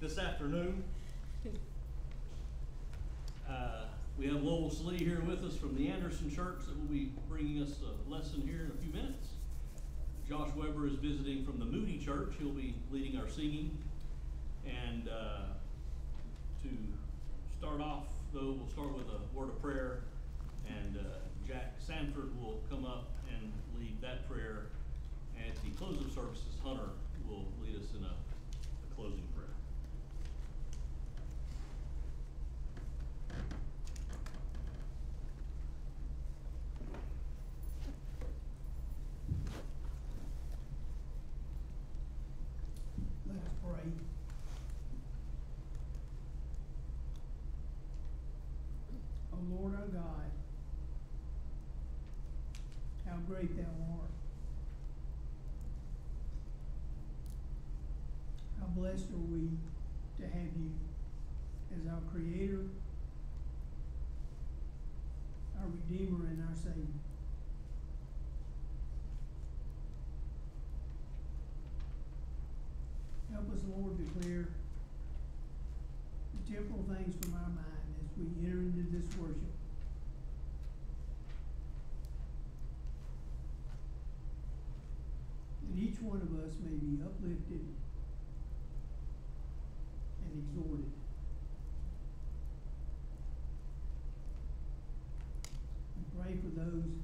this afternoon. Uh, We have Lowell Salee here with us from the Anderson Church that will be bringing us a lesson here in a few minutes. Josh Weber is visiting from the Moody Church. He'll be leading our singing. And uh, to start off, though, we'll start with a word of prayer. And uh, Jack Sanford will come up and lead that prayer. And at the close of services, Hunter will lead us in a, a closing prayer. Let us pray. O Lord our God, how great thou art. How blessed are we to have you as our Creator, our Redeemer, and our Savior. Help us, Lord, to clear the temporal things from our mind as we enter into this worship. That each one of us may be uplifted and exhorted. We pray for those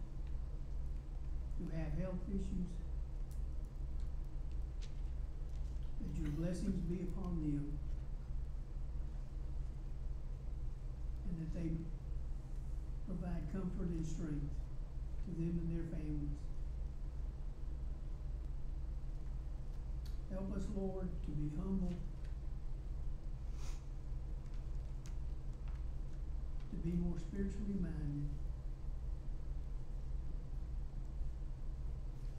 who have health issues. that your blessings be upon them. And that they provide comfort and strength to them and their families. Help us, Lord, to be humble, to be more spiritually minded,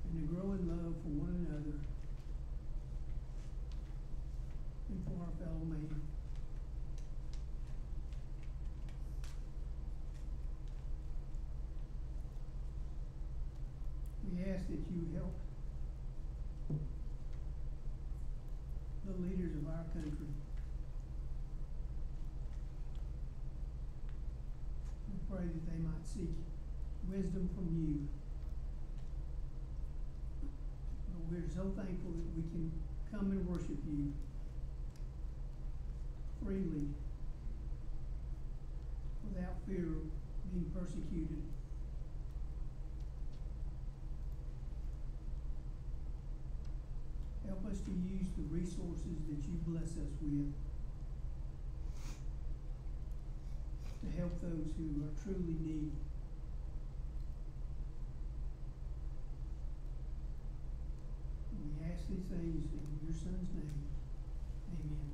and to grow in love for one another. And for our fellow man. We ask that you help our country. We pray that they might seek wisdom from you. But we're so thankful that we can come and worship you freely without fear of being persecuted. Help us to use the resources that you bless us with to help those who are truly needy. We ask these things in your son's name. Amen.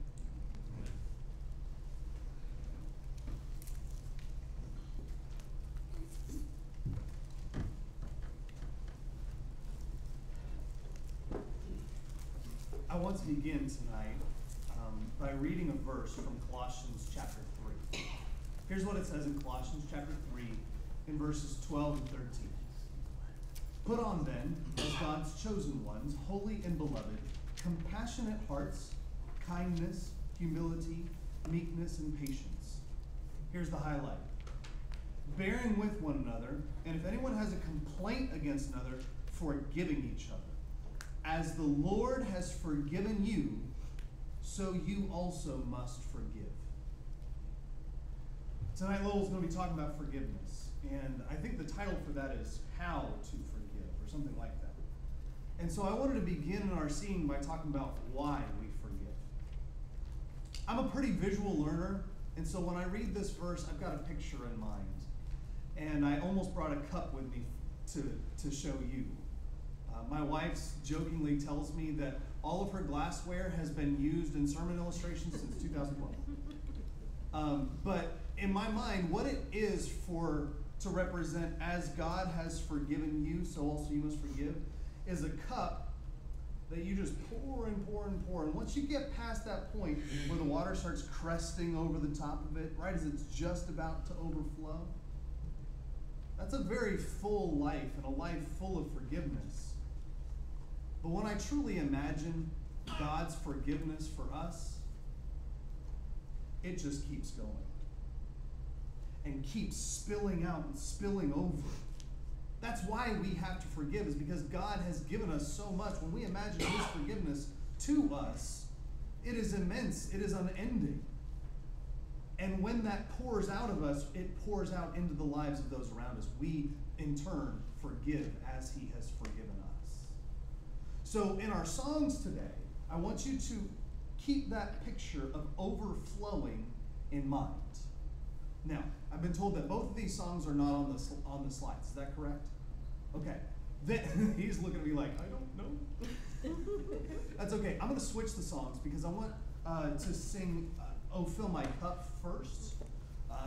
I want to begin tonight um, by reading a verse from Colossians chapter 3. Here's what it says in Colossians chapter 3, in verses 12 and 13. Put on then, as God's chosen ones, holy and beloved, compassionate hearts, kindness, humility, meekness, and patience. Here's the highlight bearing with one another, and if anyone has a complaint against another, forgiving each other. As the Lord has forgiven you, so you also must forgive. Tonight, Lowell's going to be talking about forgiveness. And I think the title for that is How to Forgive, or something like that. And so I wanted to begin in our scene by talking about why we forgive. I'm a pretty visual learner, and so when I read this verse, I've got a picture in mind. And I almost brought a cup with me to, to show you. Uh, my wife jokingly tells me that all of her glassware has been used in sermon illustrations since 2012. Um, but in my mind, what it is for to represent as God has forgiven you, so also you must forgive, is a cup that you just pour and pour and pour. And once you get past that point where the water starts cresting over the top of it, right as it's just about to overflow, that's a very full life and a life full of forgiveness. But when I truly imagine God's forgiveness for us, it just keeps going and keeps spilling out and spilling over. That's why we have to forgive, is because God has given us so much. When we imagine His forgiveness to us, it is immense, it is unending. And when that pours out of us, it pours out into the lives of those around us. We, in turn, forgive as He has forgiven us. So, in our songs today, I want you to keep that picture of overflowing in mind. Now, I've been told that both of these songs are not on the, on the slides. Is that correct? Okay. Then, he's looking at me like, I don't know. That's okay. I'm going to switch the songs because I want uh, to sing uh, Oh Fill My Cup first.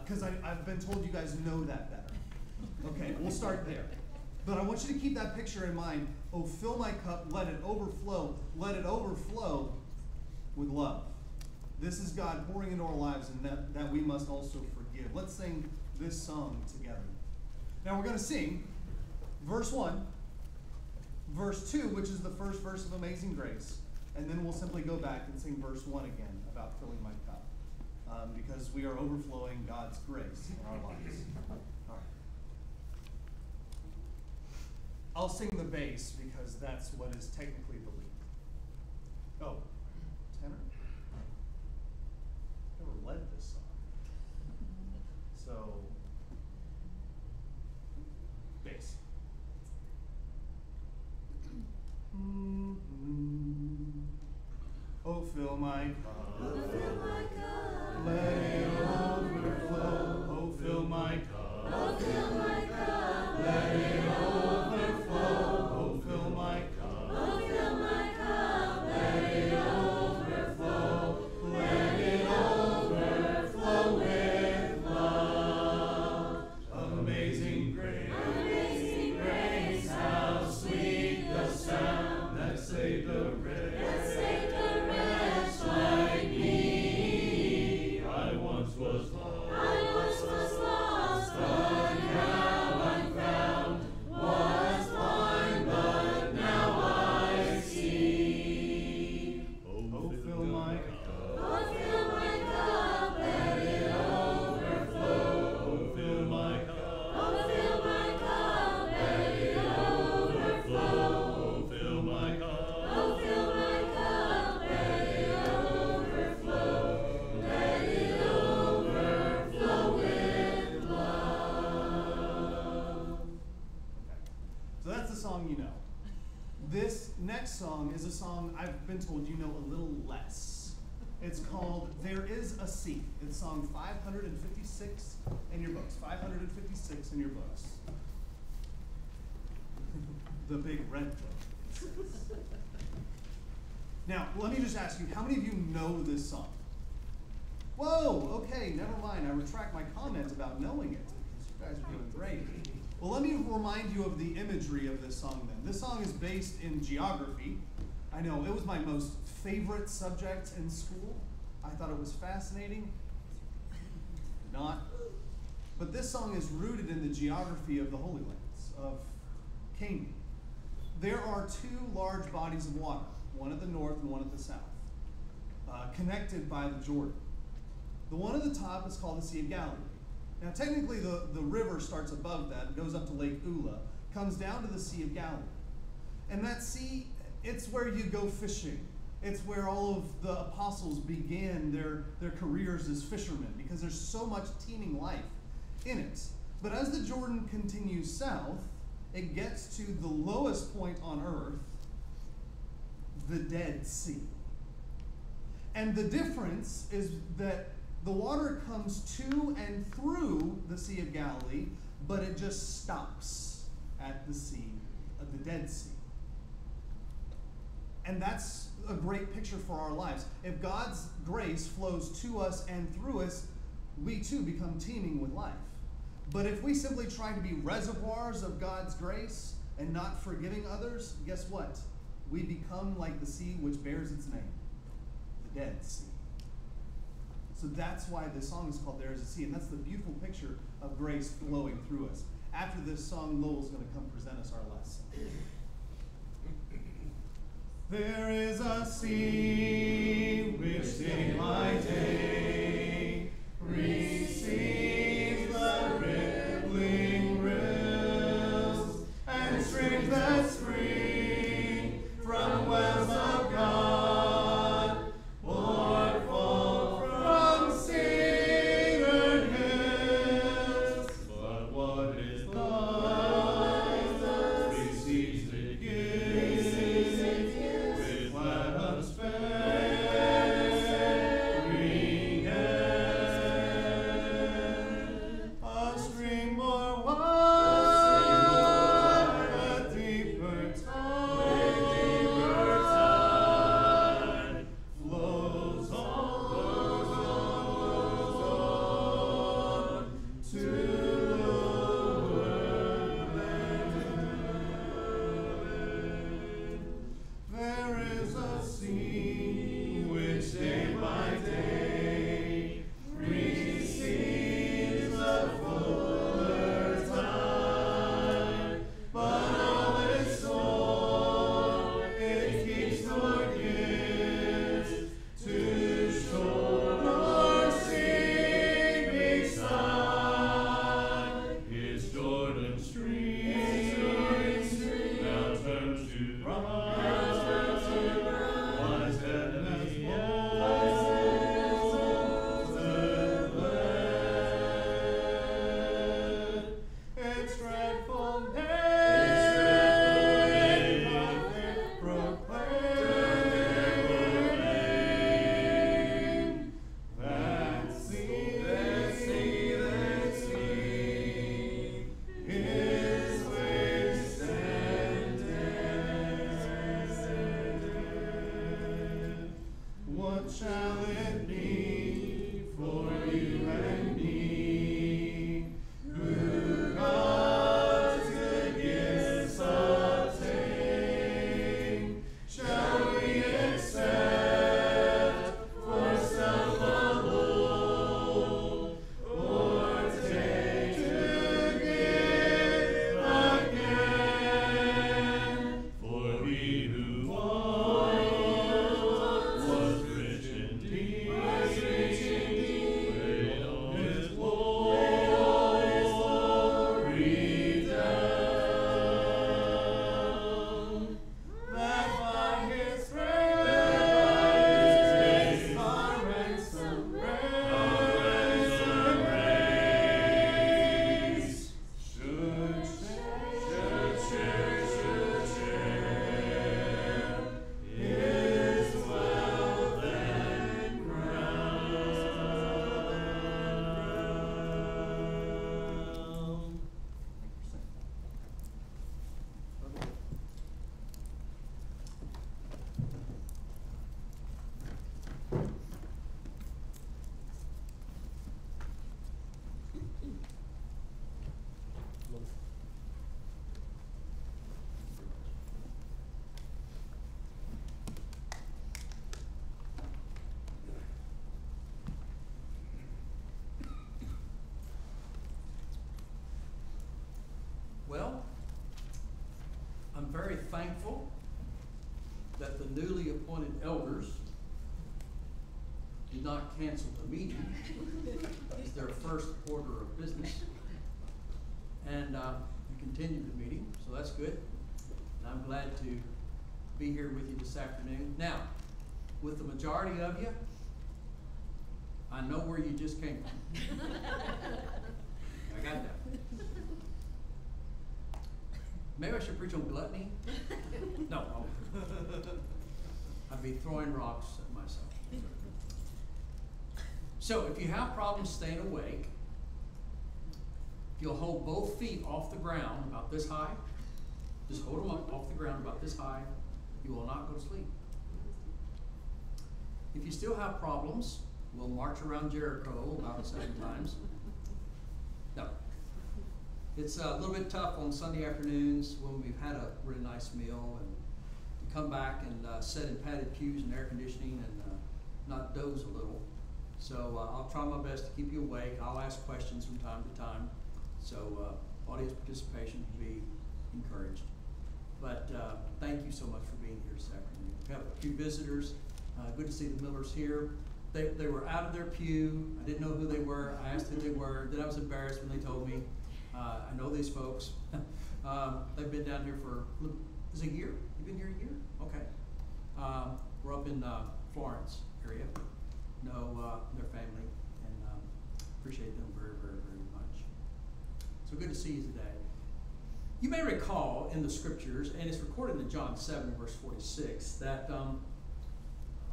Because I I've been told you guys know that better. Okay, we'll start there. But I want you to keep that picture in mind. Oh, fill my cup, let it overflow. Let it overflow with love. This is God pouring into our lives, and that, that we must also forgive. Let's sing this song together. Now we're going to sing verse 1, verse 2, which is the first verse of Amazing Grace, and then we'll simply go back and sing verse 1 again about filling my cup. Um, because we are overflowing God's grace in our lives. All right. I'll sing the bass because that's what is technically the lead. Oh, tenor? Never led this been told you know a little less. It's called There Is a Sea. It's song 556 in your books. 556 in your books. the big red book. Now, let me just ask you, how many of you know this song? Whoa, okay, never mind. I retract my comment about knowing it you guys are doing great. Well, let me remind you of the imagery of this song then. This song is based in geography. I know, it was my most favorite subject in school. I thought it was fascinating. Not. But this song is rooted in the geography of the Holy Lands, of Canaan. There are two large bodies of water, one at the north and one at the south, uh, connected by the Jordan. The one at the top is called the Sea of Galilee. Now, technically, the, the river starts above that, goes up to Lake Hula, comes down to the Sea of Galilee. And that sea, it's where you go fishing. It's where all of the apostles began their, their careers as fishermen because there's so much teeming life in it. But as the Jordan continues south, it gets to the lowest point on earth, the Dead Sea. And the difference is that the water comes to and through the Sea of Galilee, but it just stops at the Sea of the Dead Sea. And that's a great picture for our lives. If God's grace flows to us and through us, we too become teeming with life. But if we simply try to be reservoirs of God's grace and not forgiving others, guess what? We become like the sea which bears its name, the Dead Sea. So that's why this song is called There is a Sea, and that's the beautiful picture of grace flowing through us. After this song, Lowell's going to come present us our lesson. There is a sea which in my day receives the rippling rills and streams that spring. I'm very thankful that the newly appointed elders did not cancel the meeting as their first order of business. And, uh, continued the meeting, so that's good. And I'm glad to be here with you this afternoon. Now, with the majority of you, I know where you just came from. I got that. Maybe I should preach on gluttony? No. I'd be throwing rocks at myself. So if you have problems staying awake, if you'll hold both feet off the ground about this high, just hold them up off the ground about this high, you will not go to sleep. If you still have problems, we'll march around Jericho about seven times. It's a little bit tough on Sunday afternoons when we've had a really nice meal and to come back and uh, sit in padded pews and air conditioning and uh, not doze a little. So uh, I'll try my best to keep you awake. I'll ask questions from time to time. So uh, audience participation can be encouraged. But uh, thank you so much for being here this afternoon. We have a few visitors. Uh, good to see the Millers here. They, they were out of their pew. I didn't know who they were. I asked who they were. Then I was embarrassed when they told me. Uh, I know these folks. um, they've been down here for is it a year? You've been here a year? Okay. Um, we're up in uh, Florence area. Know uh, their family and um, appreciate them very, very, very much. So good to see you today. You may recall in the scriptures, and it's recorded in John 7, verse 46, that um,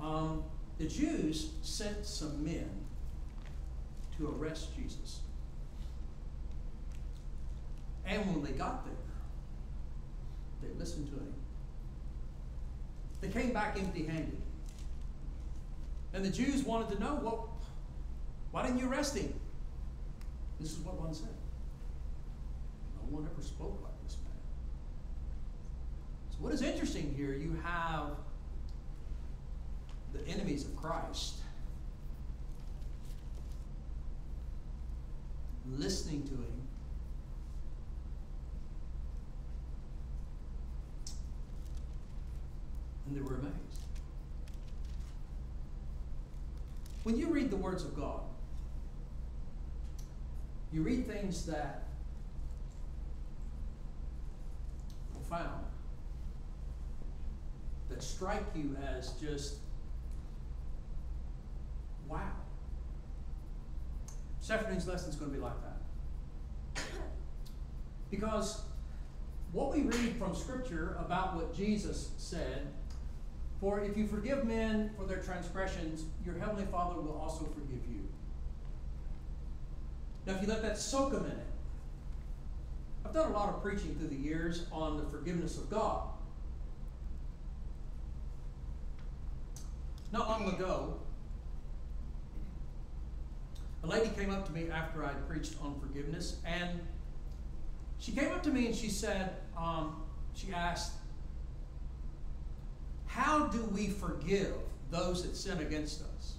um, the Jews sent some men to arrest Jesus. And when they got there, they listened to him. They came back empty handed. And the Jews wanted to know, well, why didn't you arrest him? This is what one said. No one ever spoke like this man. So, what is interesting here, you have the enemies of Christ listening to him and they were amazed. When you read the words of God, you read things that profound, that strike you as just wow. This afternoon's lesson is going to be like that. Because what we read from Scripture about what Jesus said, for if you forgive men for their transgressions, your heavenly Father will also forgive you. Now, if you let that soak a minute, I've done a lot of preaching through the years on the forgiveness of God. Not long ago, a lady came up to me after I'd preached on forgiveness, and she came up to me and she said, um, she asked, How do we forgive those that sin against us?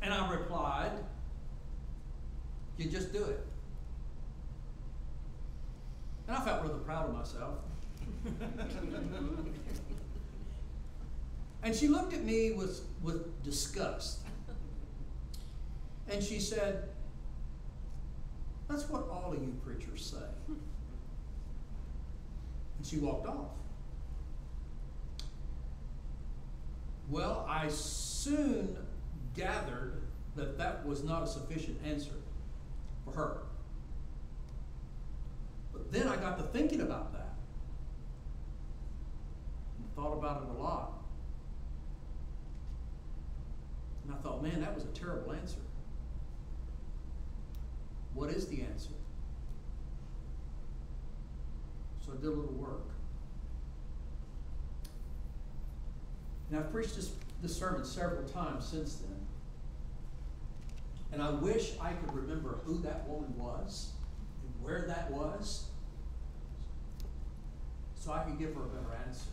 And I replied, You just do it. And I felt rather proud of myself. and she looked at me with, with disgust. And she said, That's what all of you preachers say. And she walked off. Well, I soon gathered that that was not a sufficient answer for her. But then I got to thinking about that. And thought about it a lot. And I thought, man, that was a terrible answer. What is the answer? So I did a little work. And I've preached this, this sermon several times since then. And I wish I could remember who that woman was and where that was so I could give her a better answer.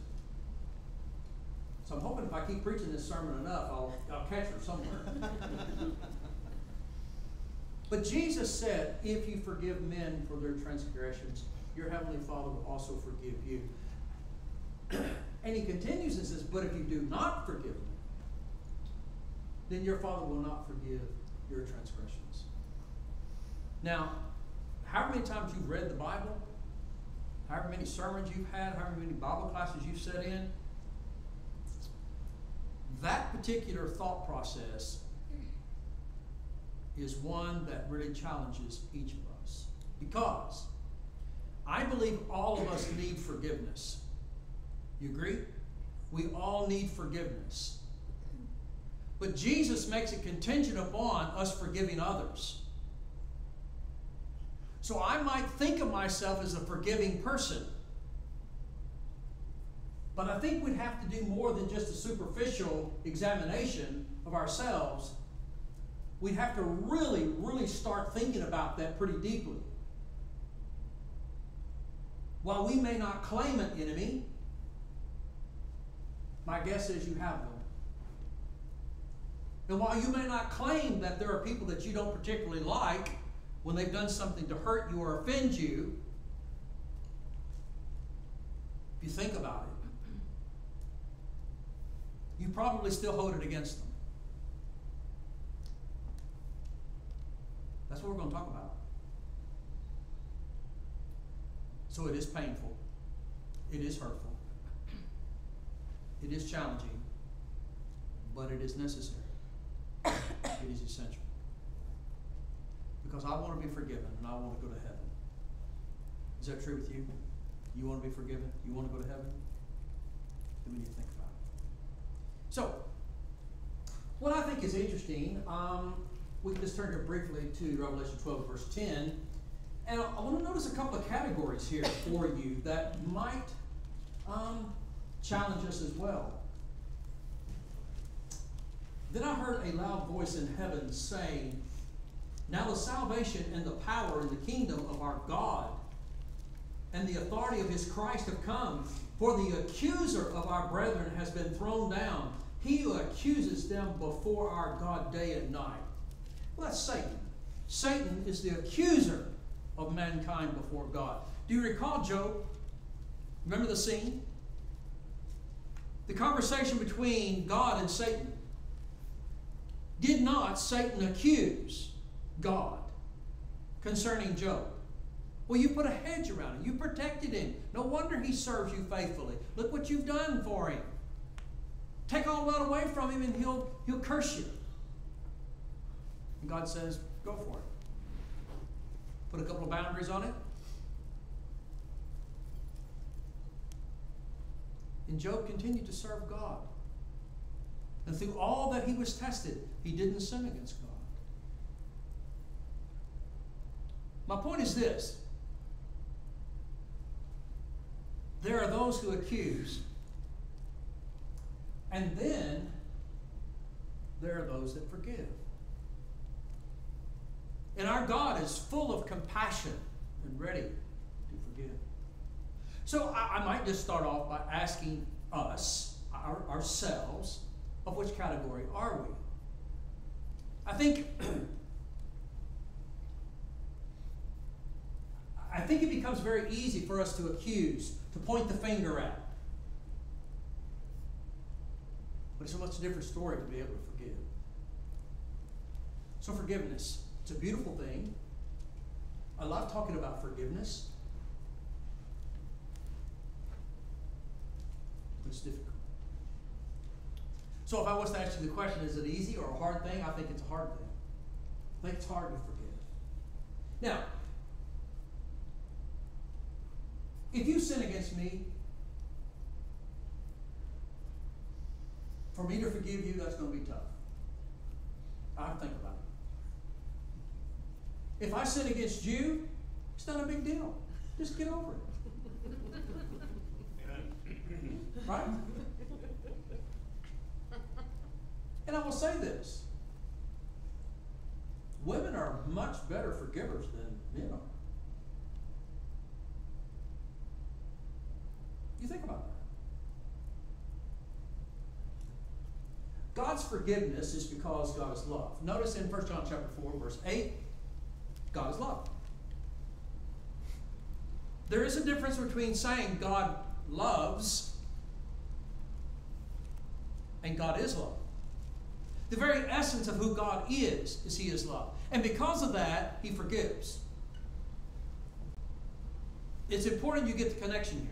So I'm hoping if I keep preaching this sermon enough, I'll, I'll catch her somewhere. but Jesus said, If you forgive men for their transgressions, your heavenly Father will also forgive you. and he continues and says, But if you do not forgive then your Father will not forgive your transgressions. Now, however many times you've read the Bible, however many sermons you've had, however many Bible classes you've sat in, that particular thought process is one that really challenges each of us. Because I believe all of us need forgiveness. You agree? We all need forgiveness. But Jesus makes it contingent upon us forgiving others. So I might think of myself as a forgiving person. But I think we'd have to do more than just a superficial examination of ourselves. We'd have to really, really start thinking about that pretty deeply. While we may not claim an enemy, my guess is you have them. And while you may not claim that there are people that you don't particularly like when they've done something to hurt you or offend you, if you think about it, you probably still hold it against them. That's what we're going to talk about. So it is painful. It is hurtful. It is challenging. But it is necessary. it is essential. Because I want to be forgiven and I want to go to heaven. Is that true with you? You want to be forgiven? You want to go to heaven? Then we think about it. So, what I think is interesting, um, we can just turn here briefly to Revelation 12, verse 10. And I, I want to notice a couple of categories here for you that might um, challenge us as well. Then I heard a loud voice in heaven saying, Now the salvation and the power and the kingdom of our God and the authority of his Christ have come. For the accuser of our brethren has been thrown down, he who accuses them before our God day and night. Well, that's Satan. Satan is the accuser of mankind before God. Do you recall Job? Remember the scene? The conversation between God and Satan. Did not Satan accuse God concerning Job? Well, you put a hedge around him. You protected him. No wonder he serves you faithfully. Look what you've done for him. Take all that away from him and he'll, he'll curse you. And God says, go for it. Put a couple of boundaries on it. And Job continued to serve God. And through all that he was tested, he didn't sin against God. My point is this there are those who accuse, and then there are those that forgive. And our God is full of compassion and ready to forgive. So I, I might just start off by asking us, our, ourselves, of which category are we? I think I think it becomes very easy for us to accuse, to point the finger at. But it's a much different story to be able to forgive. So, forgiveness, it's a beautiful thing. I love talking about forgiveness, it's difficult. So, if I was to ask you the question, is it easy or a hard thing? I think it's a hard thing. I think it's hard to forgive. Now, if you sin against me, for me to forgive you, that's going to be tough. I think about it. If I sin against you, it's not a big deal. Just get over it. Right? And I will say this women are much better forgivers than men are. You think about that. God's forgiveness is because God is love. Notice in 1 John chapter 4, verse 8, God is love. There is a difference between saying God loves and God is love. The very essence of who God is, is He is love. And because of that, He forgives. It's important you get the connection here.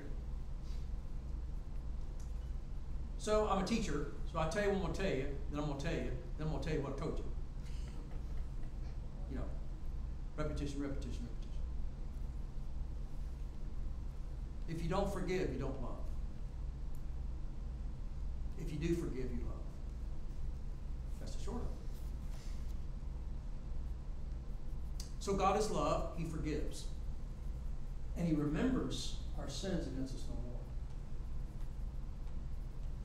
So I'm a teacher, so I tell you what I'm going to tell you, then I'm going to tell you, then I'm going to tell you what I told you. You know, repetition, repetition, repetition. If you don't forgive, you don't love. If you do forgive, you love. That's the short of it. So God is love, He forgives. And He remembers our sins against us no more.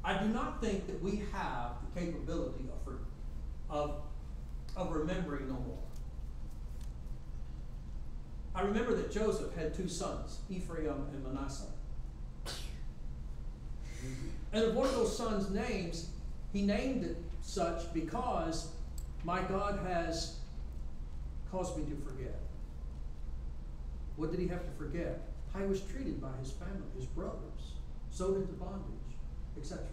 I do not think that we have the capability of, of, of remembering no more. I remember that Joseph had two sons, Ephraim and Manasseh. And of one of those sons' names, he named it such because my God has caused me to forget. What did he have to forget? How he was treated by his family, his brothers, sold into bondage, etc.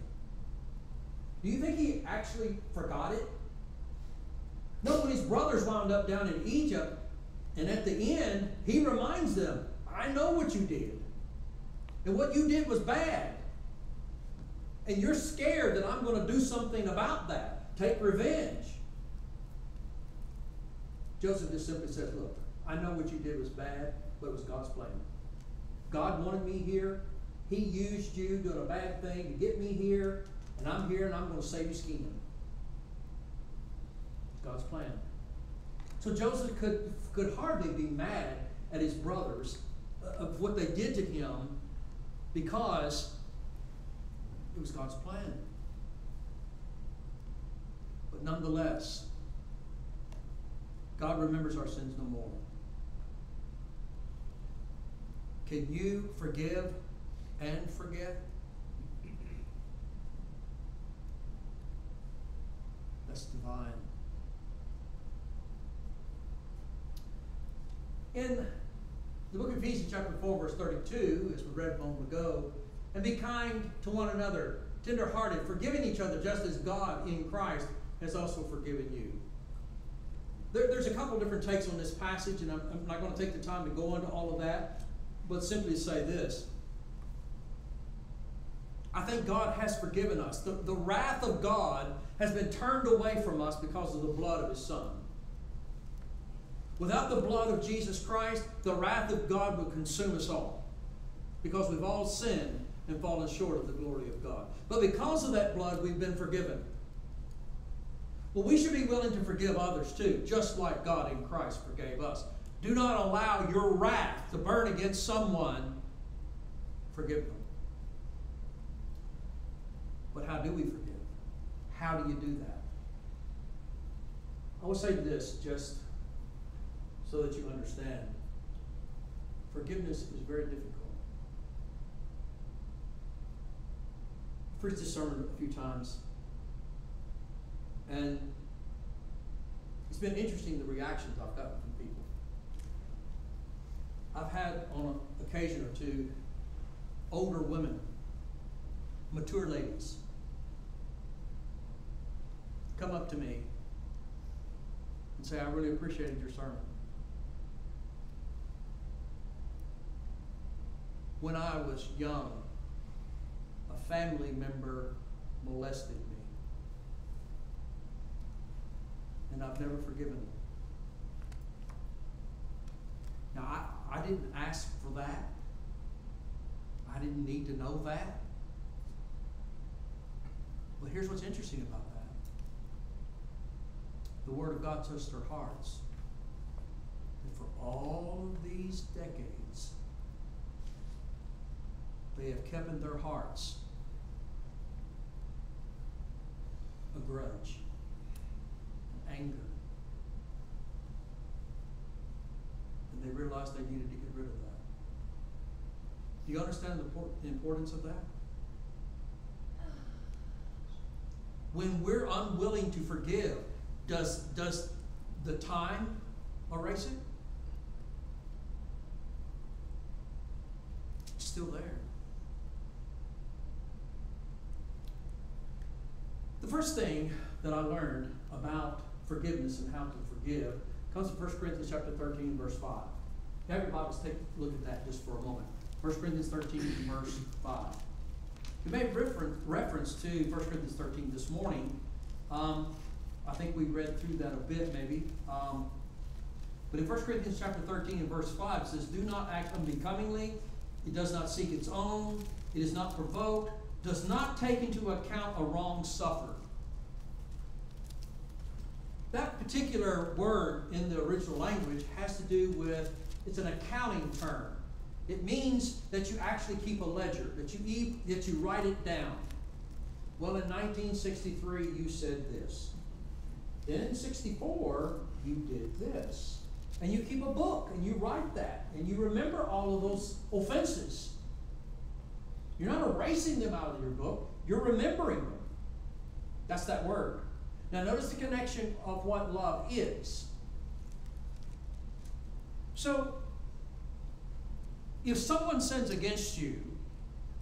Do you think he actually forgot it? No, when his brothers wound up down in Egypt, and at the end, he reminds them, I know what you did. And what you did was bad. And you're scared that I'm going to do something about that. Take revenge. Joseph just simply says, Look, I know what you did was bad, but it was God's plan. God wanted me here. He used you doing a bad thing to get me here. And I'm here and I'm going to save your skin. God's plan. So Joseph could, could hardly be mad at his brothers uh, of what they did to him because it was God's plan. But nonetheless, God remembers our sins no more. Can you forgive and forget? That's divine. In the book of Ephesians, chapter 4, verse 32, as we read a moment ago, and be kind to one another, tenderhearted, forgiving each other, just as God in Christ has also forgiven you. There, there's a couple different takes on this passage, and I'm, I'm not going to take the time to go into all of that, but simply say this. I think God has forgiven us. The, the wrath of God has been turned away from us because of the blood of His Son. Without the blood of Jesus Christ, the wrath of God would consume us all because we've all sinned and fallen short of the glory of God. But because of that blood, we've been forgiven. Well, we should be willing to forgive others too, just like God in Christ forgave us. Do not allow your wrath to burn against someone. Forgive them. But how do we forgive? How do you do that? I will say this just so that you understand. Forgiveness is very difficult. I've preached this sermon a few times, and it's been interesting the reactions I've gotten from people. I've had on an occasion or two older women, mature ladies, come up to me and say, I really appreciated your sermon. When I was young, a family member molested me. And I've never forgiven them. Now, I, I didn't ask for that. I didn't need to know that. But here's what's interesting about that the Word of God touched their hearts. And for all of these decades, they have kept in their hearts a grudge, an anger. And they realized they needed to get rid of that. Do you understand the, the importance of that? When we're unwilling to forgive, does, does the time erase it? It's still there. The first thing that I learned about forgiveness and how to forgive comes from 1 Corinthians chapter 13, verse 5. Have your Bibles take a look at that just for a moment. 1 Corinthians 13, verse 5. We made refer- reference to 1 Corinthians 13 this morning. Um, I think we read through that a bit maybe. Um, but in 1 Corinthians chapter 13 and verse 5, it says, Do not act unbecomingly. It does not seek its own. It is not provoked. Does not take into account a wrong suffered. That particular word in the original language has to do with, it's an accounting term. It means that you actually keep a ledger, that you, eat, that you write it down. Well, in 1963, you said this. Then in 64, you did this. And you keep a book and you write that. And you remember all of those offenses. You're not erasing them out of your book, you're remembering them. That's that word. Now, notice the connection of what love is. So, if someone sins against you,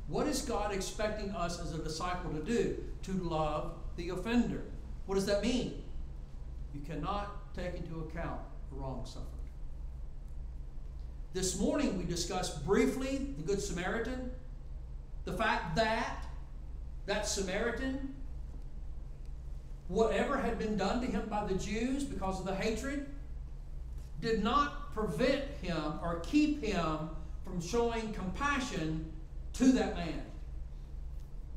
what is God expecting us as a disciple to do? To love the offender. What does that mean? You cannot take into account the wrong suffered. This morning we discussed briefly the Good Samaritan, the fact that that Samaritan, whatever had been done to him by the Jews because of the hatred, did not prevent him or keep him from showing compassion to that man.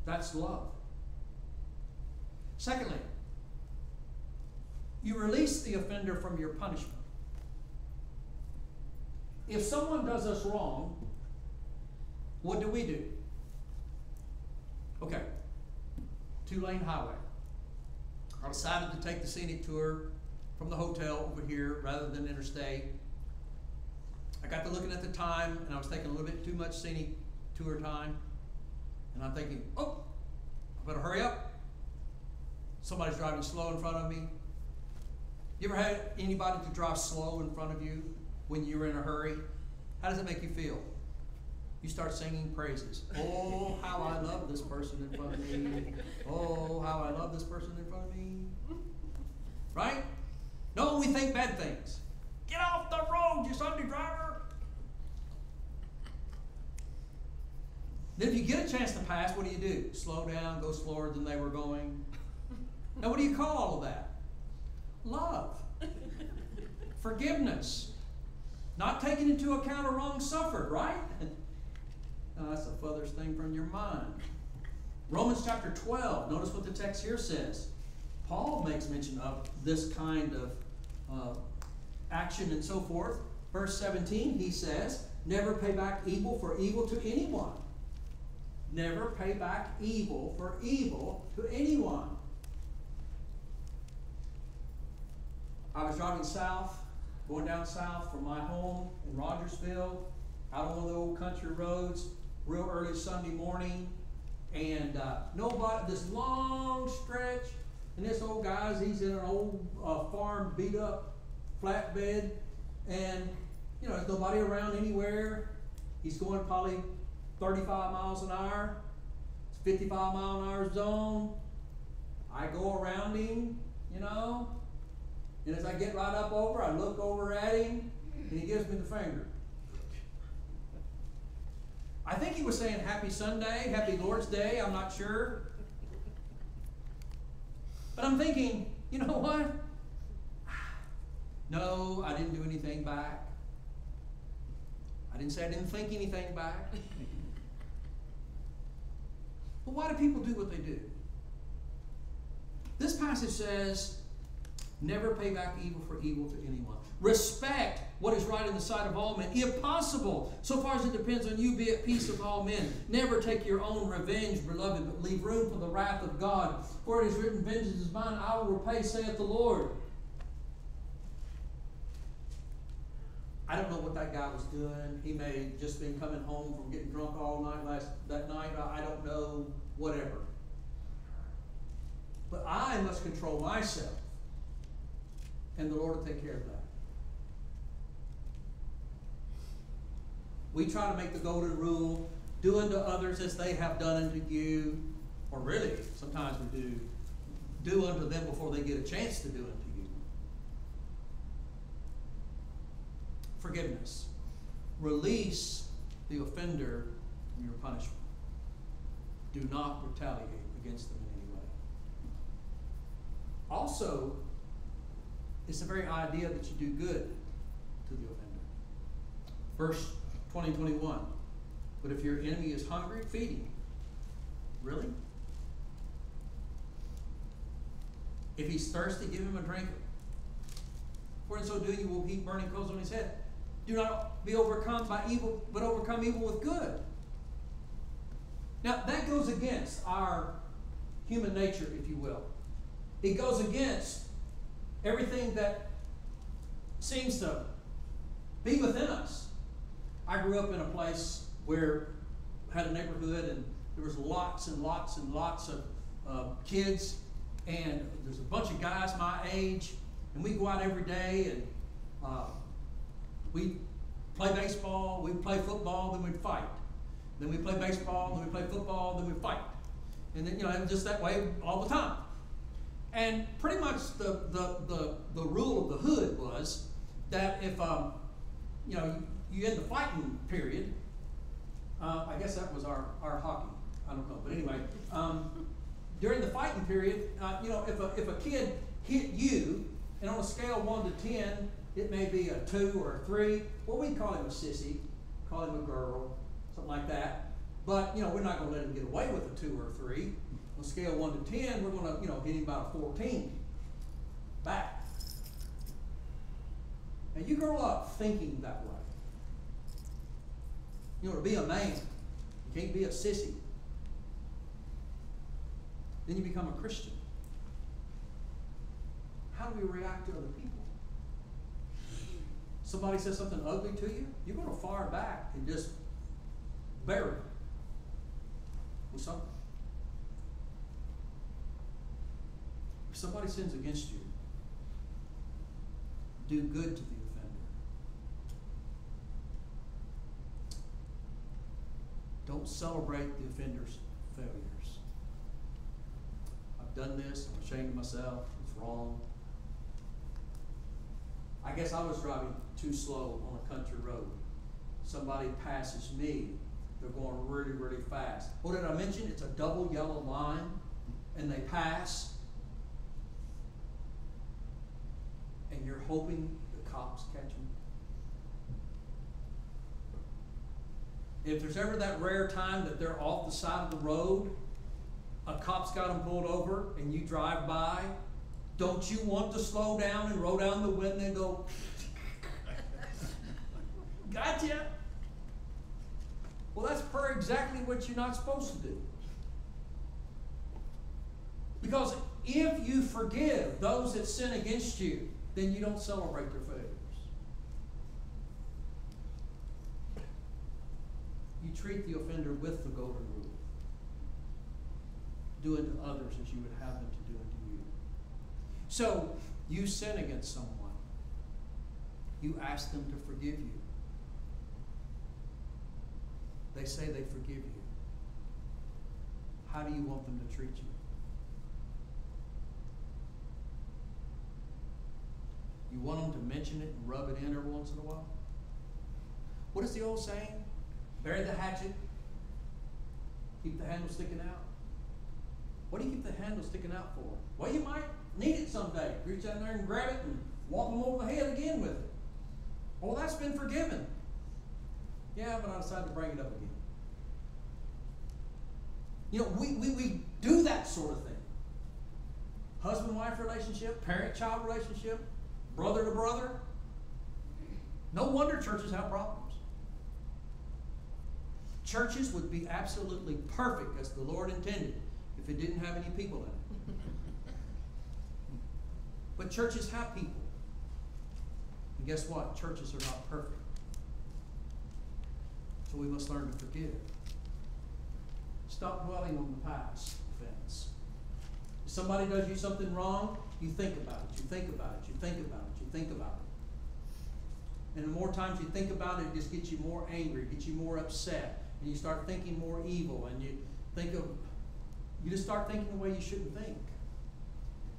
That's love. Secondly, you release the offender from your punishment. If someone does us wrong, what do we do? Okay, two lane highway. I decided to take the scenic tour from the hotel over here rather than interstate. I got to looking at the time and I was taking a little bit too much scenic tour time. And I'm thinking, oh, I better hurry up. Somebody's driving slow in front of me. You ever had anybody to drive slow in front of you when you were in a hurry? How does it make you feel? You start singing praises. Oh, how I love this person in front of me. Oh, how I love this person in front of me. Right? No, we think bad things. Get off the road, you Sunday driver. Then if you get a chance to pass, what do you do? Slow down, go slower than they were going. Now, what do you call all of that? Love. Forgiveness. Not taking into account a wrong suffered, right? That's a furthest thing from your mind. Romans chapter 12, notice what the text here says. Paul makes mention of this kind of uh, action and so forth. Verse 17, he says, Never pay back evil for evil to anyone. Never pay back evil for evil to anyone. I was driving south, going down south from my home in Rogersville, out on one of the old country roads, real early Sunday morning, and uh, nobody, this long stretch, and this old guy's, he's in an old uh, farm beat up flatbed, and you know, there's nobody around anywhere. He's going probably 35 miles an hour, it's 55 mile an hour zone. I go around him, you know, and as I get right up over, I look over at him, and he gives me the finger. I think he was saying Happy Sunday, Happy Lord's Day, I'm not sure. But I'm thinking, you know what? No, I didn't do anything back. I didn't say I didn't think anything back. But why do people do what they do? This passage says, never pay back evil for evil to anyone. Respect what is right in the sight of all men. If possible, so far as it depends on you, be at peace with all men. Never take your own revenge, beloved, but leave room for the wrath of God. For it is written, Vengeance is mine, I will repay, saith the Lord. I don't know what that guy was doing. He may have just been coming home from getting drunk all night last that night. I don't know. Whatever. But I must control myself, and the Lord will take care of that. We try to make the golden rule: do unto others as they have done unto you, or really, sometimes we do do unto them before they get a chance to do unto you. forgiveness. Release the offender from your punishment. Do not retaliate against them in any way. Also, it's the very idea that you do good to the offender. Verse 20 21. But if your enemy is hungry, feed him. Really? If he's thirsty, give him a drink. For in so doing, you will heap burning coals on his head. Do not be overcome by evil, but overcome evil with good. Now, that goes against our human nature, if you will. It goes against everything that seems to be within us. I grew up in a place where I had a neighborhood and there was lots and lots and lots of uh, kids and there's a bunch of guys my age and we go out every day and uh, we play baseball, we play football, then we fight. Then we play baseball, then we play football, then we fight. And then, you know, just that way all the time. And pretty much the, the, the, the rule of the hood was that if, um, you know, you, end the fighting period, uh, I guess that was our, our hockey. I don't know. But anyway, um, during the fighting period, uh, you know, if a, if a kid hit you, and on a scale of 1 to 10, it may be a two or a three. Well, we call him a sissy, call him a girl, something like that. But you know, we're not going to let him get away with a two or a three. On a scale of one to ten, we're going to you know hit him about a fourteen. Back. Now, you grow up thinking that way. You know, to be a man, you can't be a sissy. Then you become a Christian. How do we react to other people? somebody says something ugly to you, you're going to fire back and just bury them with something. If somebody sins against you, do good to the offender. Don't celebrate the offender's failures. I've done this, I'm ashamed of myself, it's wrong. I guess I was driving too slow on a country road. Somebody passes me, they're going really, really fast. What did I mention? It's a double yellow line, and they pass, and you're hoping the cops catch them. If there's ever that rare time that they're off the side of the road, a cop's got them pulled over, and you drive by, don't you want to slow down and roll down the window and go, Gotcha. Well, that's per exactly what you're not supposed to do. Because if you forgive those that sin against you, then you don't celebrate their failures. You treat the offender with the golden rule. Do unto others as you would have them to do unto you. So, you sin against someone. You ask them to forgive you. They say they forgive you. How do you want them to treat you? You want them to mention it and rub it in every once in a while? What is the old saying? Bury the hatchet, keep the handle sticking out. What do you keep the handle sticking out for? Well, you might need it someday. Reach out there and grab it and whop them over the head again with it. Well, that's been forgiven. Yeah, but I decided to bring it up again. You know, we, we, we do that sort of thing. Husband wife relationship, parent child relationship, brother to brother. No wonder churches have problems. Churches would be absolutely perfect as the Lord intended if it didn't have any people in it. But churches have people. And guess what? Churches are not perfect. So we must learn to forgive. Stop dwelling on the past offense. If somebody does you something wrong, you think about it, you think about it, you think about it, you think about it. And the more times you think about it, it just gets you more angry, gets you more upset, and you start thinking more evil, and you think of, you just start thinking the way you shouldn't think.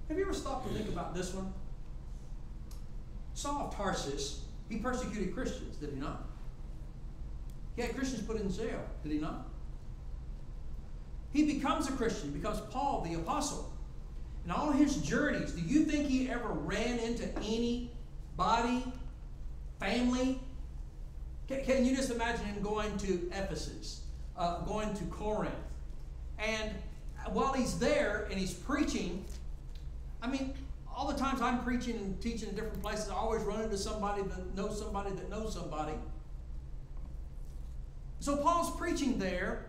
Have you ever stopped to think about this one? Saul of Tarsus, he persecuted Christians, did he not? He had Christians put in jail, did he not? He becomes a Christian, becomes Paul the Apostle. And all his journeys, do you think he ever ran into anybody, family? Can, can you just imagine him going to Ephesus, uh, going to Corinth? And while he's there and he's preaching, I mean, all the times I'm preaching and teaching in different places, I always run into somebody that knows somebody that knows somebody. So Paul's preaching there,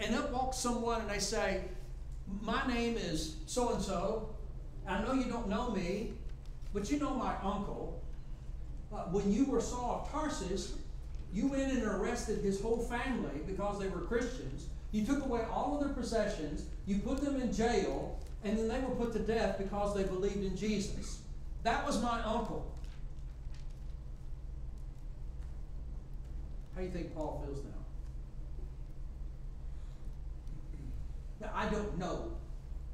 and up walks someone and they say, My name is so and so. I know you don't know me, but you know my uncle. When you were Saul of Tarsus, you went and arrested his whole family because they were Christians. You took away all of their possessions, you put them in jail, and then they were put to death because they believed in Jesus. That was my uncle. How do you think Paul feels now? Now, I don't know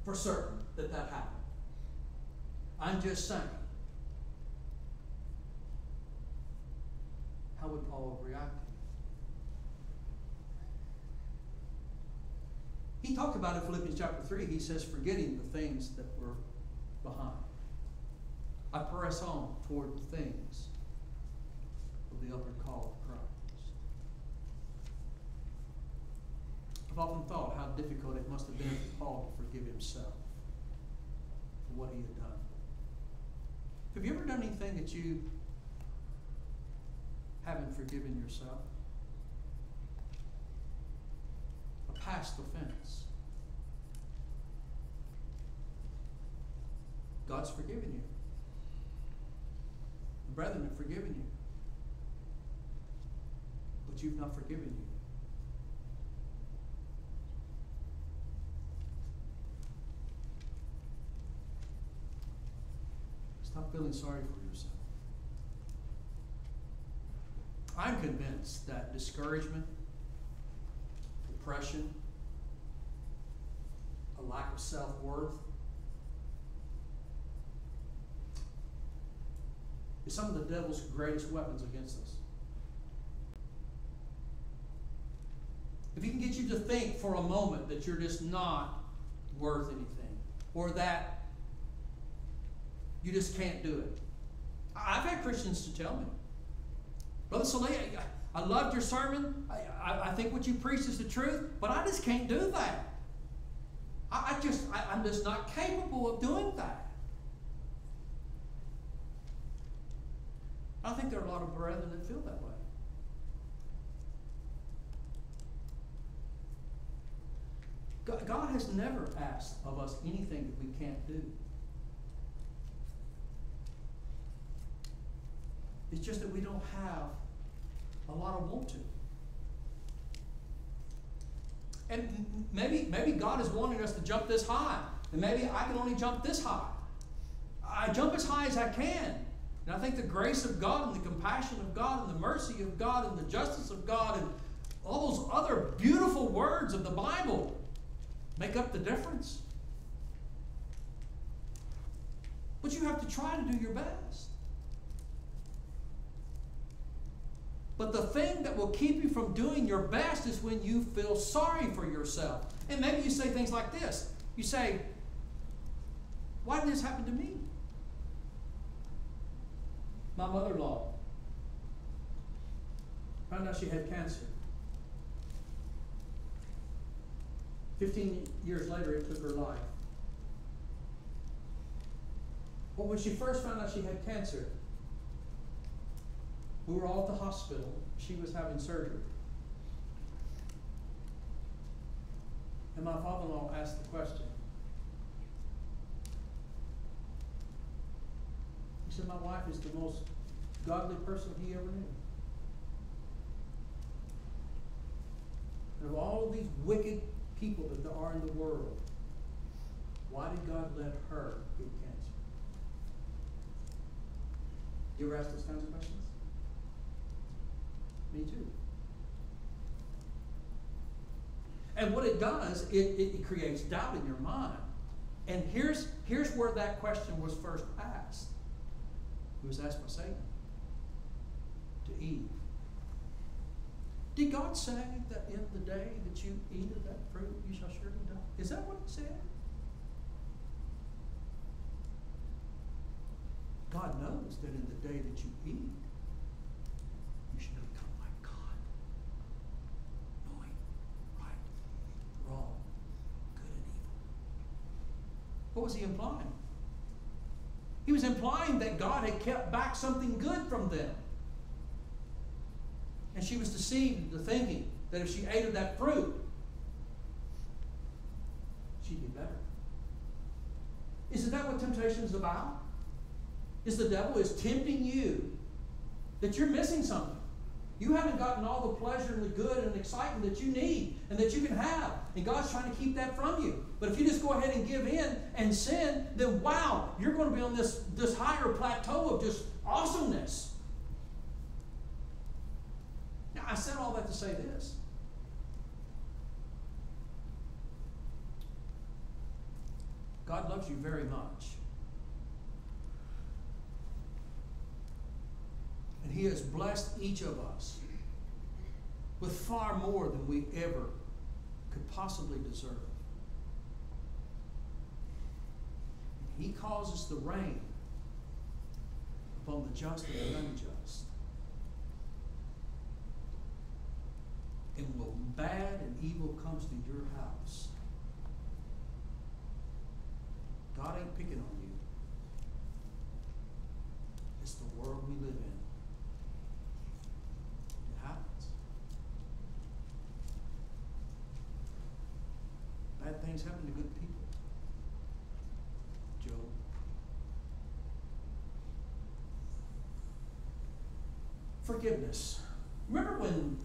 for certain that that happened. I'm just saying. How would Paul have reacted? He talked about it in Philippians chapter 3, he says, forgetting the things that were behind. I press on toward the things of the upward call of Christ. I've often thought how difficult it must have been for Paul to forgive himself for what he had done. Have you ever done anything that you haven't forgiven yourself? A past offense. God's forgiven you. The brethren have forgiven you. But you've not forgiven you. Stop feeling sorry for yourself. I'm convinced that discouragement, depression, a lack of self worth is some of the devil's greatest weapons against us. If he can get you to think for a moment that you're just not worth anything, or that you just can't do it. I've had Christians to tell me, Brother Salee, I, I loved your sermon. I, I, I, think what you preach is the truth, but I just can't do that. I, I just, I, I'm just not capable of doing that. I think there are a lot of brethren that feel that way. God, God has never asked of us anything that we can't do. It's just that we don't have a lot of want to. And maybe, maybe God is wanting us to jump this high, and maybe I can only jump this high. I jump as high as I can. And I think the grace of God and the compassion of God and the mercy of God and the justice of God and all those other beautiful words of the Bible make up the difference. But you have to try to do your best. But the thing that will keep you from doing your best is when you feel sorry for yourself. And maybe you say things like this You say, Why did this happen to me? My mother in law found out she had cancer. 15 years later, it took her life. But when she first found out she had cancer, we were all at the hospital. She was having surgery. And my father in law asked the question. He said, My wife is the most godly person he ever knew. And of all of these wicked people that there are in the world, why did God let her get cancer? You ever ask those kinds of questions? Me too. And what it does, it, it, creates doubt in your mind. And here's, here's where that question was first asked. It was asked by Satan to Eve. Did God say that in the day that you eat of that fruit, you shall surely die? Is that what He said? God knows that in the day that you eat, you should become like God, knowing right, wrong, good and evil. What was he implying? He was implying that God had kept back something good from them. And she was deceived into thinking that if she ate of that fruit, she'd be better. Isn't that what temptation is about? Is the devil is tempting you that you're missing something. You haven't gotten all the pleasure and the good and excitement that you need and that you can have. And God's trying to keep that from you. But if you just go ahead and give in and sin, then wow, you're going to be on this, this higher plateau of just awesomeness. Now, I said all that to say this. God loves you very much. And He has blessed each of us with far more than we ever could possibly deserve. He causes the rain upon the just and the unjust. And when bad and evil comes to your house, God ain't picking on you. It's the world we live in. It happens. Bad things happen to good people. Job. Forgiveness. Remember when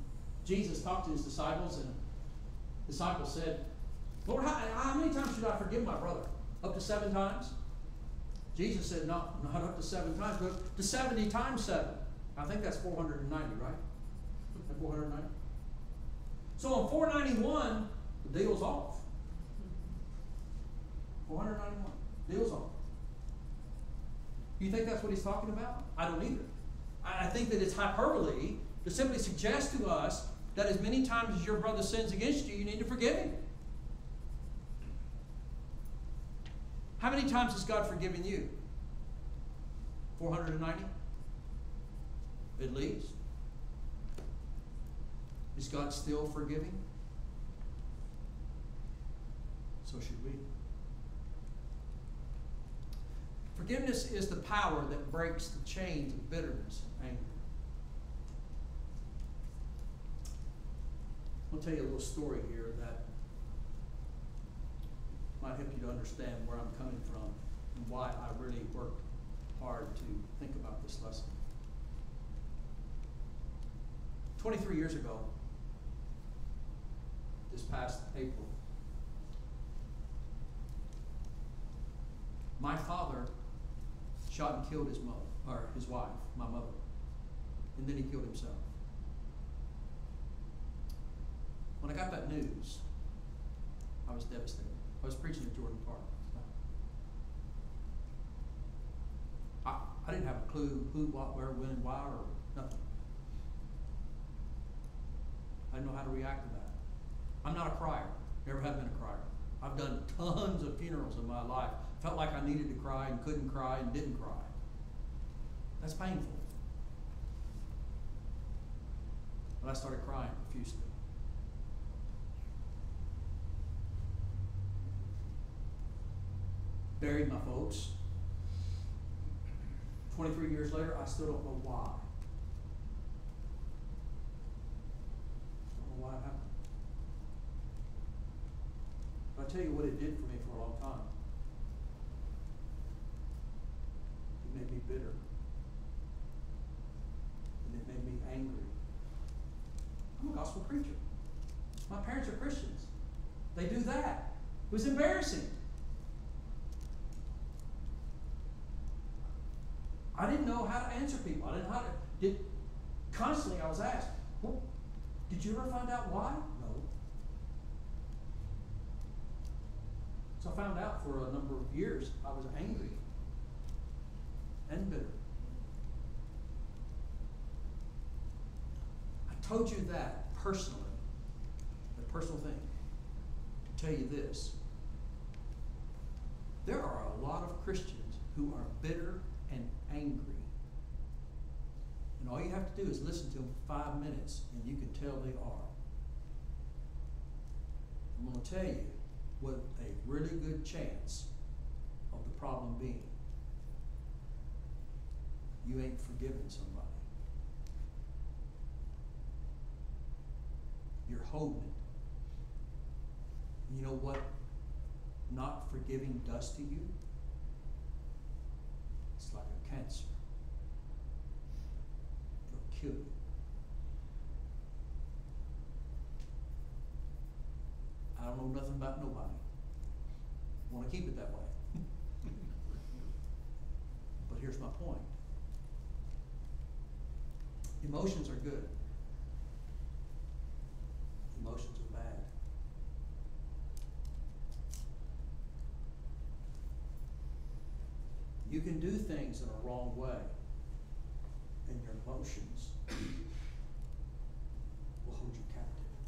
Jesus talked to his disciples and the disciples said, Lord, how, how many times should I forgive my brother? Up to seven times? Jesus said, No, not up to seven times, but to 70 times seven. I think that's 490, right? 490? So on 491, the deal's off. 491. Deal's off. You think that's what he's talking about? I don't either. I I think that it's hyperbole to simply suggest to us that as many times as your brother sins against you, you need to forgive him. How many times has God forgiven you? 490? At least. Is God still forgiving? So should we. Forgiveness is the power that breaks the chains of bitterness and anger. I'll tell you a little story here that might help you to understand where I'm coming from and why I really worked hard to think about this lesson. Twenty-three years ago, this past April, my father shot and killed his mother, or his wife, my mother, and then he killed himself. When I got that news, I was devastated. I was preaching at Jordan Park. I, I didn't have a clue who, what, where, when, why, or nothing. I didn't know how to react to that. I'm not a crier. Never have been a crier. I've done tons of funerals in my life. Felt like I needed to cry and couldn't cry and didn't cry. That's painful. But I started crying profusely. Buried my folks. 23 years later, I still don't know why. Don't know why it happened. But I tell you what it did for me for a long time. It made me bitter. And it made me angry. I'm a gospel preacher. My parents are Christians. They do that. It was embarrassing. I didn't know how to answer people. I didn't know how to. Did constantly I was asked, well, did you ever find out why? No. So I found out for a number of years I was angry and bitter. I told you that personally, a personal thing, to tell you this. There are a lot of Christians who are bitter and angry. And all you have to do is listen to them for five minutes, and you can tell they are. I'm going to tell you what a really good chance of the problem being. You ain't forgiven somebody. You're holding it. You know what not forgiving does to you? It's like a cancer. It'll kill you. I don't know nothing about nobody. Want to keep it that way. but here's my point emotions are good, emotions are bad. You can do things in a wrong way, and your emotions will hold you captive.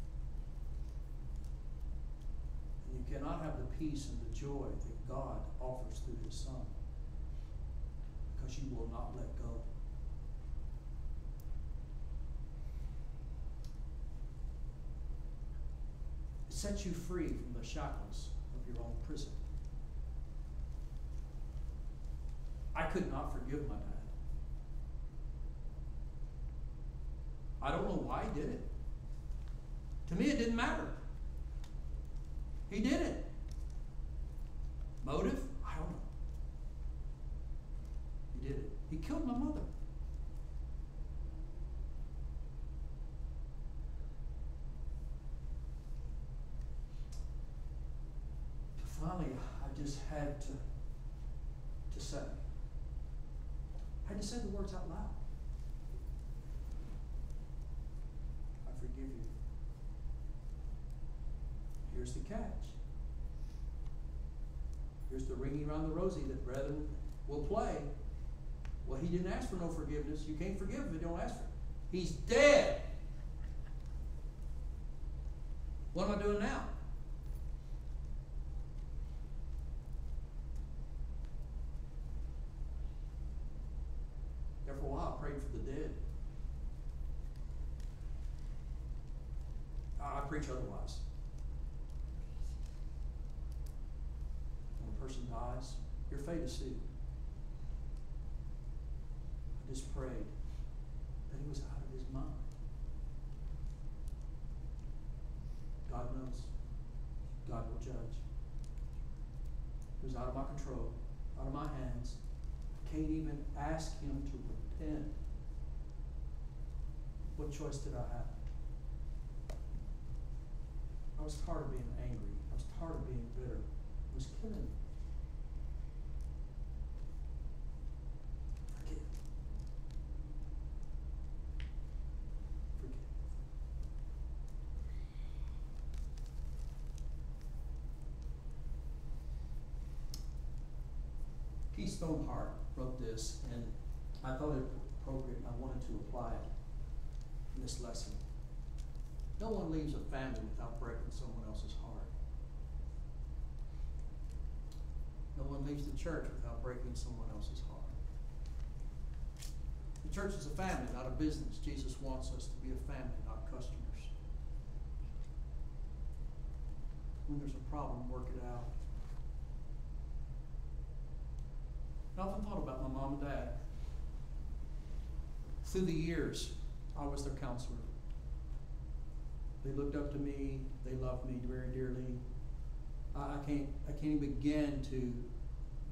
And you cannot have the peace and the joy that God offers through His Son because you will not let go. It sets you free from the shackles of your own prison. I could not forgive my dad. I don't know why he did it. To me, it didn't matter. He did it. Motive? I don't know. He did it. He killed my mother. Finally, I just had to to say. I had to say the words out loud. I forgive you. Here's the catch. Here's the ringing around the rosy that brethren will play. Well, he didn't ask for no forgiveness. You can't forgive if you don't ask for it. He's dead. What am I doing now? There for a while, I prayed for the dead. I I preach otherwise. When a person dies, your fate is sealed. I just prayed that he was out of his mind. God knows. God will judge. It was out of my control, out of my hands. I can't even ask him to repent. what choice did I have? I was tired of being angry. I was tired of being bitter. It was killing me. Forgive. Forgive. Keith Stoneheart wrote this, and I thought it appropriate, I wanted to apply it in this lesson. No one leaves a family without breaking someone else's heart. No one leaves the church without breaking someone else's heart. The church is a family, not a business. Jesus wants us to be a family, not customers. When there's a problem, work it out. I often thought about my mom and dad. Through the years, I was their counselor. They looked up to me. They loved me very dearly. I, I can't I can't even begin to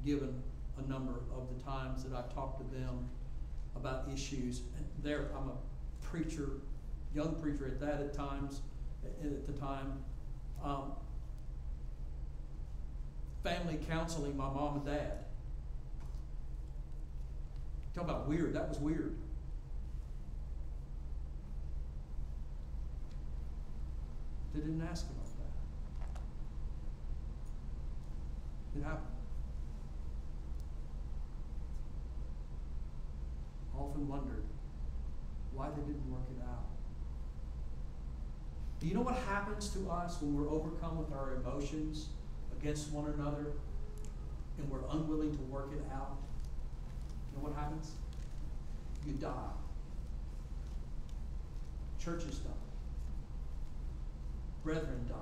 give an, a number of the times that I've talked to them about issues. And there, I'm a preacher, young preacher at that at times, at the time. Um, family counseling my mom and dad. Talk about weird. That was weird. They didn't ask about that. It happened. Often wondered why they didn't work it out. Do you know what happens to us when we're overcome with our emotions against one another and we're unwilling to work it out? You know what happens? You die. Churches die. Brethren die.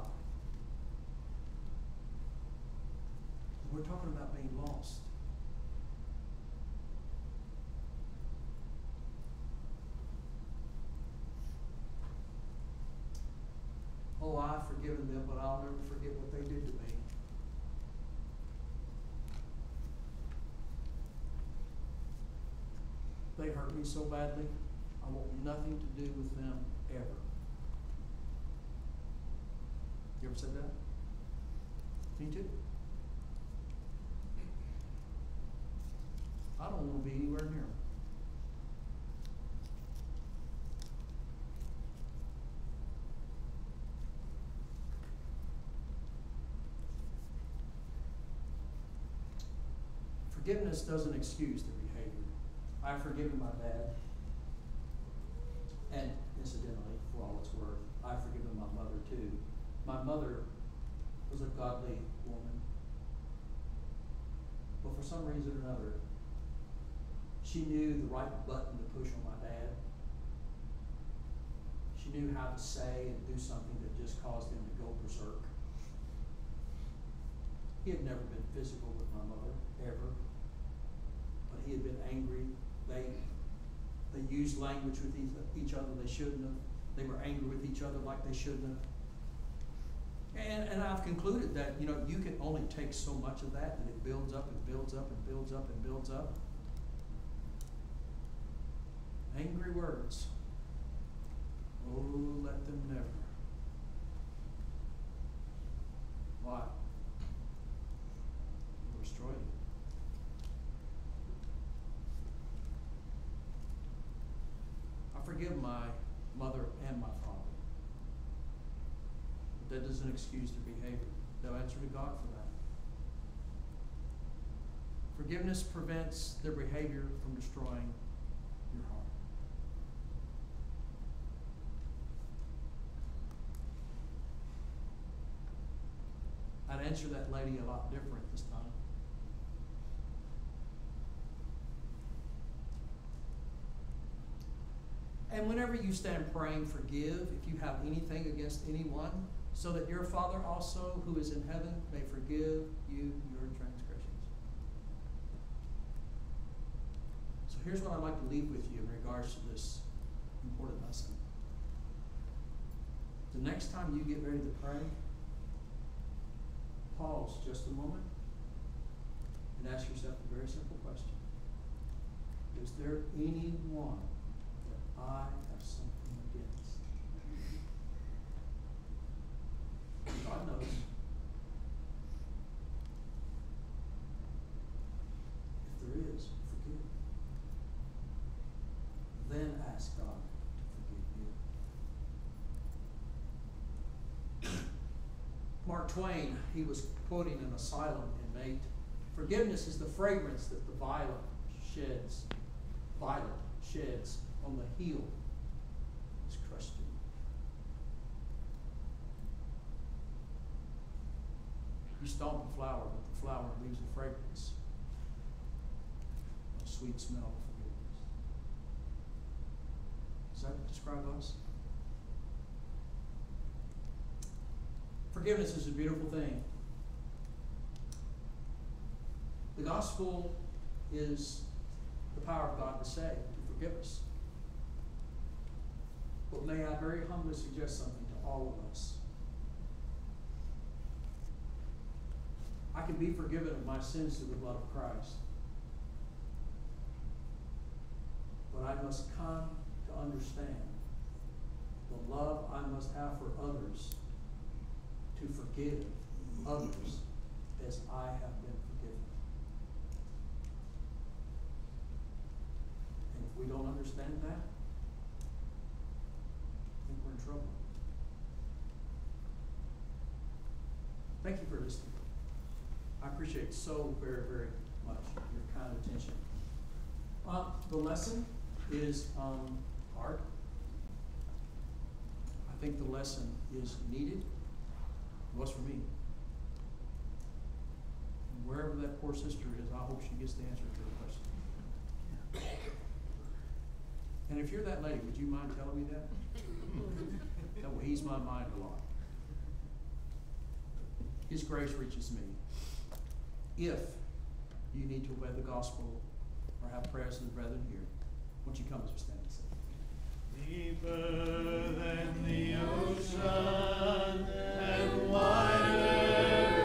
We're talking about being lost. Oh, I've forgiven them, but I'll never forget what they did to me. They hurt me so badly, I want nothing to do with them ever. You ever said that? Me too. I don't want to be anywhere near them. Forgiveness doesn't excuse the behavior. I've forgiven my dad. And incidentally, for all it's worth, I've forgiven my mother too. My mother was a godly woman. But for some reason or another, she knew the right button to push on my dad. She knew how to say and do something that just caused him to go berserk. He had never been physical with my mother, ever. But he had been angry. They they used language with each, other they shouldn't have. They were angry with each other like they shouldn't have. And, and I've concluded that, you know, you can only take so much of that, and it builds up and builds up and builds up and builds up. Angry words. Oh, let them never. Why? Destroy you. I forgive my mother and my that doesn't excuse their behavior. They'll answer to God for that. Forgiveness prevents their behavior from destroying your heart. I'd answer that lady a lot different this time. And whenever you stand praying, forgive if you have anything against anyone, so that your Father also, who is in heaven, may forgive you your transgressions. So here's what I'd like to leave with you in regards to this important lesson. The next time you get ready to pray, pause just a moment and ask yourself a very simple question. Is there anyone that I have something against. God knows. If there is, forgive. Then ask God to forgive you. Mark Twain, he was quoting an asylum inmate. Forgiveness is the fragrance that the violet sheds, violet sheds on the heel is crushed in. You stomp a flower, but the flower leaves a fragrance, a sweet smell of forgiveness. Does that describe us? Forgiveness is a beautiful thing. The gospel is the power of God to save, to forgive us. But may I very humbly suggest something to all of us? I can be forgiven of my sins through the blood of Christ. But I must come to understand the love I must have for others to forgive others as I have been forgiven. And if we don't understand that, I think we're in trouble. Thank you for listening. I appreciate so very, very much your kind attention. Uh, the lesson is um, hard. I think the lesson is needed. It was for me. And wherever that poor sister is, I hope she gets the answer to her question. And if you're that lady, would you mind telling me that? That will ease my mind a lot. His grace reaches me. If you need to obey the gospel or have prayers of the brethren here, won't you come as we stand and sing? Deeper than the ocean and wider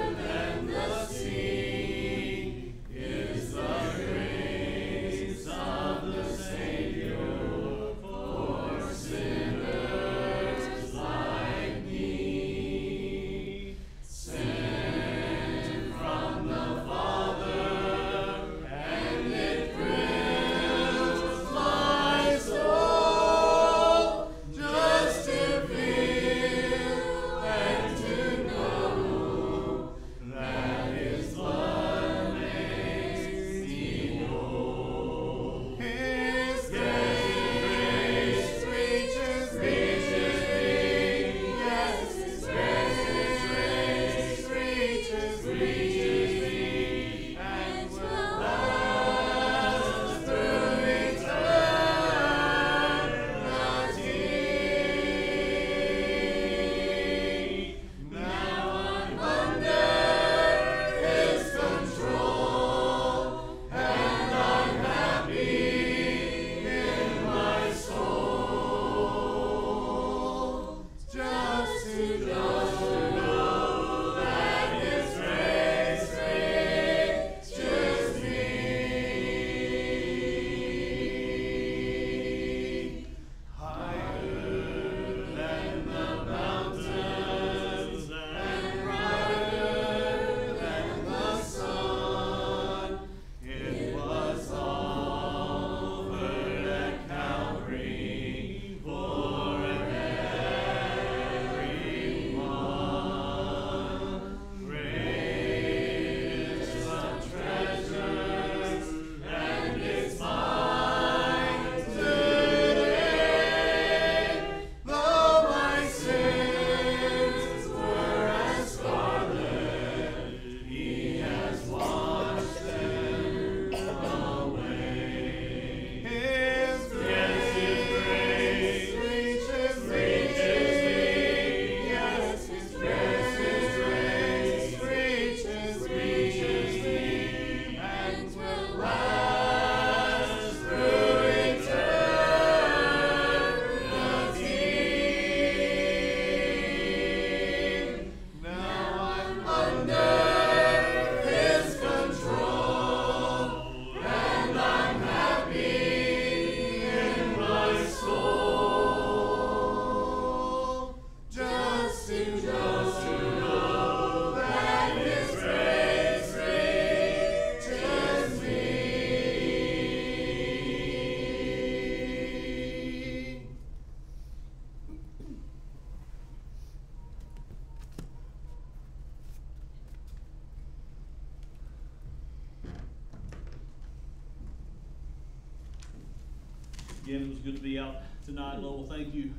Again, it was good to be out tonight, Lowell, thank you.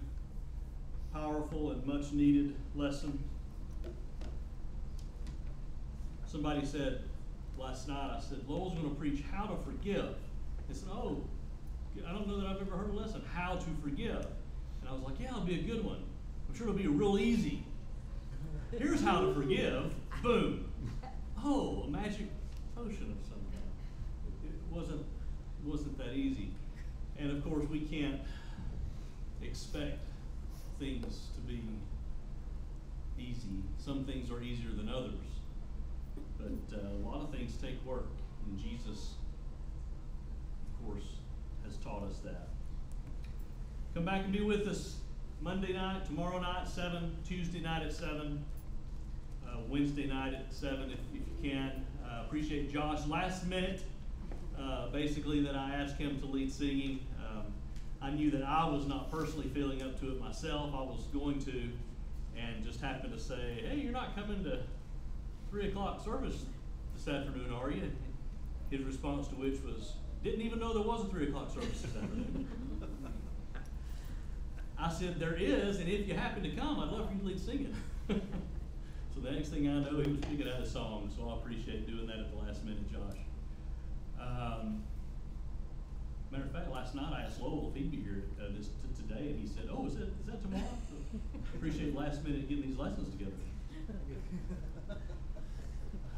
Powerful and much needed lesson. Somebody said last night, I said, Lowell's gonna preach how to forgive. They said, oh, I don't know that I've ever heard a lesson, how to forgive. And I was like, yeah, it'll be a good one. I'm sure it'll be real easy. Here's how to forgive, boom. Oh, a magic potion of some kind. It, it wasn't, it wasn't that easy. And of course, we can't expect things to be easy. Some things are easier than others. But uh, a lot of things take work, and Jesus, of course, has taught us that. Come back and be with us Monday night, tomorrow night, at 7, Tuesday night at 7, uh, Wednesday night at 7 if, if you can. Uh, appreciate Josh. Last minute, uh, basically, that I asked him to lead singing. Um, I knew that I was not personally feeling up to it myself. I was going to, and just happened to say, hey, you're not coming to 3 o'clock service this afternoon, are you? His response to which was, didn't even know there was a 3 o'clock service this afternoon. I said, there is, and if you happen to come, I'd love for you to lead singing. so the next thing I know, he was picking out a song, so I appreciate doing that at the last minute, Josh. Um, matter of fact, last night I asked Lowell if he'd be here uh, this today, and he said, "Oh, is that is that tomorrow?" So appreciate last minute getting these lessons together.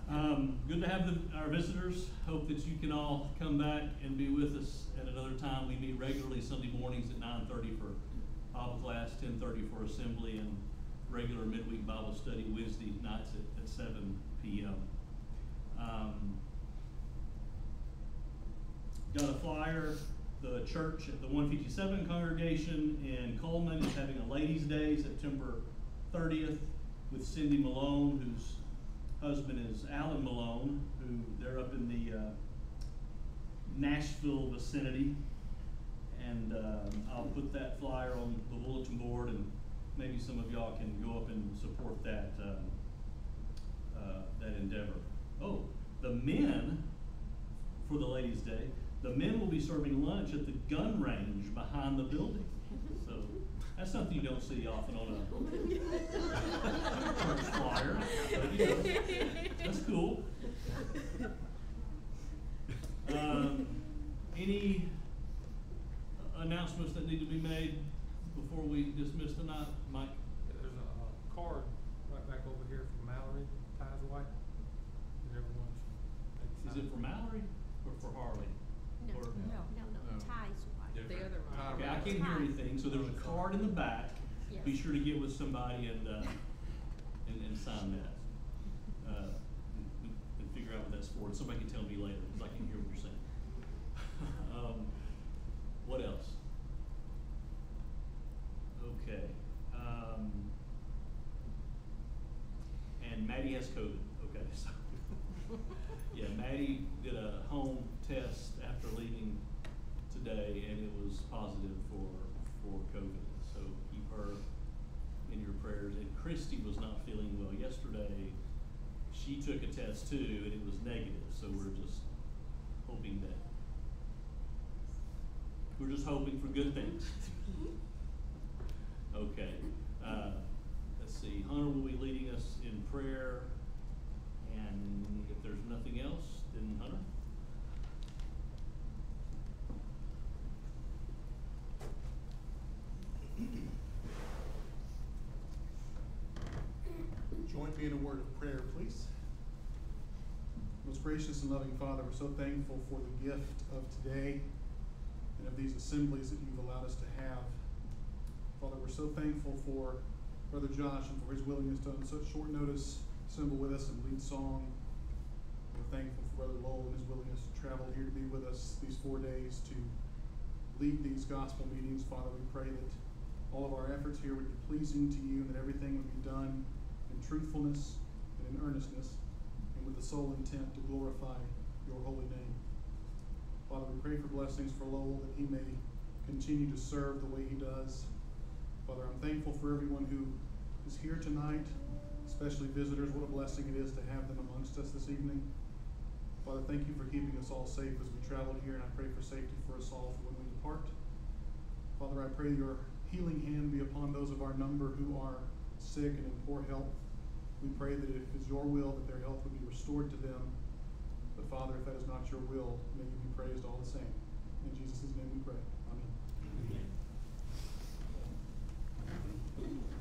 Um, good to have the, our visitors. Hope that you can all come back and be with us at another time. We meet regularly Sunday mornings at nine thirty for Bible class, ten thirty for assembly, and regular midweek Bible study Wednesday nights at, at seven p.m. Um, got a flyer. The church at the 157 congregation in Coleman is having a ladies' day September 30th with Cindy Malone, whose husband is Alan Malone, who they're up in the uh, Nashville vicinity. And um, I'll put that flyer on the bulletin board, and maybe some of y'all can go up and support that um, uh, that endeavor. Oh, the men for the ladies' day, the men will be serving lunch at the gun range behind the building. So that's something you don't see often on a church flyer. But, you know, that's cool. Um, any announcements that need to be made before we dismiss tonight, Mike? There's a uh, card right back over here from Mallory, Ties White. And everyone's. Is it for Mallory or for Harley? No, Or- no, no, no, ties white. Different. The other one. Okay, I can't hear anything, so there's a card in the back. Be sure to get with somebody and, uh, and, and sign that. Uh, and, and figure out what that's for, and somebody can tell me later, cause I can't hear what you're saying. Um, what else? Okay, um, and Maddie has COVID, okay, so. Yeah, Maddie did a home test after leaving today, and it was positive for, for COVID. So keep her in your prayers. And Christy was not feeling well yesterday. She took a test too, and it was negative, so we're just hoping that, we're just hoping for good things. Okay, uh, let's see, Hunter will be leading us in prayer, and if there's nothing else, then Hunter? Join me in a word of prayer, please. Most gracious and loving Father, we're so thankful for the gift of today and of these assemblies that you've allowed us to have. Father, we're so thankful for Brother Josh and for his willingness to, on such short notice, assemble with us and lead song. We're thankful for Brother Lowell and his willingness to travel here to be with us these four days to lead these gospel meetings. Father, we pray that all of our efforts here would be pleasing to you and that everything would be done truthfulness and in earnestness and with the sole intent to glorify your holy name. Father, we pray for blessings for Lowell that he may continue to serve the way he does. Father, I'm thankful for everyone who is here tonight, especially visitors. What a blessing it is to have them amongst us this evening. Father, thank you for keeping us all safe as we traveled here, and I pray for safety for us all for when we depart. Father, I pray your healing hand be upon those of our number who are sick and in poor health. We pray that if it is your will, that their health would be restored to them. But Father, if that is not your will, may you be praised all the same. In Jesus' name we pray. Amen. Amen.